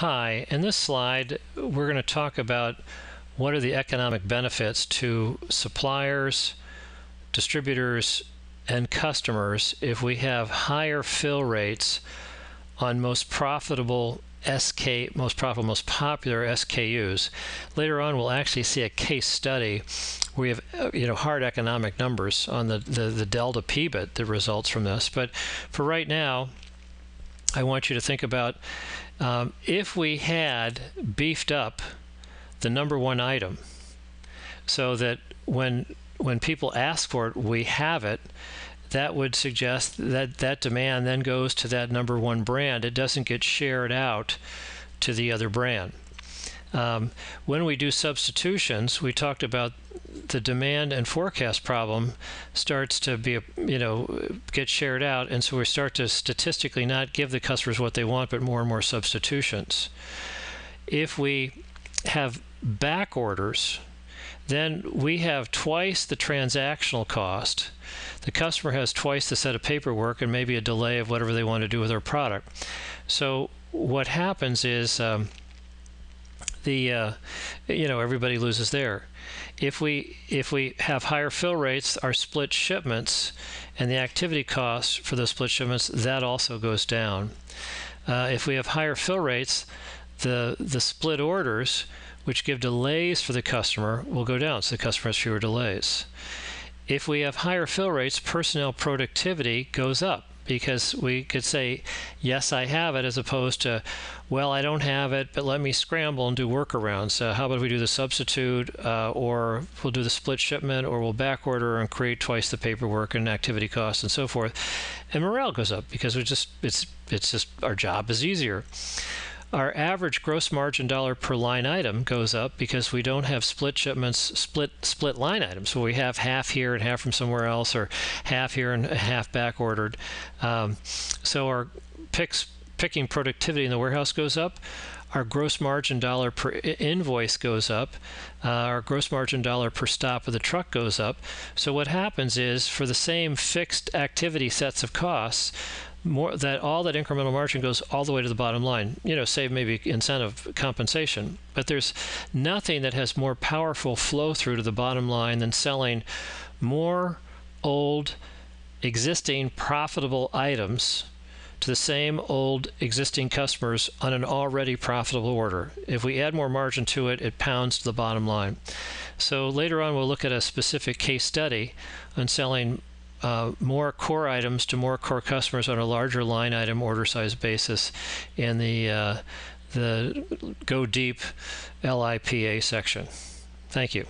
Hi, in this slide, we're going to talk about what are the economic benefits to suppliers, distributors, and customers if we have higher fill rates on most profitable SK, most profitable, most popular SKUs. Later on, we'll actually see a case study we have, uh, you know, hard economic numbers on the, the, the delta PBIT that results from this. But for right now, I want you to think about um, if we had beefed up the number one item so that when when people ask for it, we have it, that would suggest that that demand then goes to that number one brand. It doesn't get shared out to the other brand. Um, when we do substitutions, we talked about the demand and forecast problem starts to be, you know, get shared out, and so we start to statistically not give the customers what they want, but more and more substitutions. If we have back orders, then we have twice the transactional cost. The customer has twice the set of paperwork and maybe a delay of whatever they want to do with their product. So what happens is um, the uh, you know everybody loses there. If we if we have higher fill rates, our split shipments and the activity costs for those split shipments that also goes down. Uh, if we have higher fill rates, the the split orders, which give delays for the customer, will go down, so the customer has fewer delays. If we have higher fill rates, personnel productivity goes up because we could say, yes, I have it, as opposed to, well, I don't have it, but let me scramble and do workarounds. Uh, how about we do the substitute, uh, or we'll do the split shipment, or we'll back order and create twice the paperwork and activity costs and so forth. And morale goes up because we just it's it's just our job is easier our average gross margin dollar per line item goes up because we don't have split shipments, split split line items. So we have half here and half from somewhere else, or half here and half back ordered. Um, so our picks, picking productivity in the warehouse goes up. Our gross margin dollar per invoice goes up. Uh, our gross margin dollar per stop of the truck goes up. So what happens is for the same fixed activity sets of costs, more that all that incremental margin goes all the way to the bottom line you know save maybe incentive compensation but there's nothing that has more powerful flow through to the bottom line than selling more old existing profitable items to the same old existing customers on an already profitable order. If we add more margin to it, it pounds to the bottom line. So later on, we'll look at a specific case study on selling uh, more core items to more core customers on a larger line item order size basis in the uh, the Go Deep LIPA section. Thank you.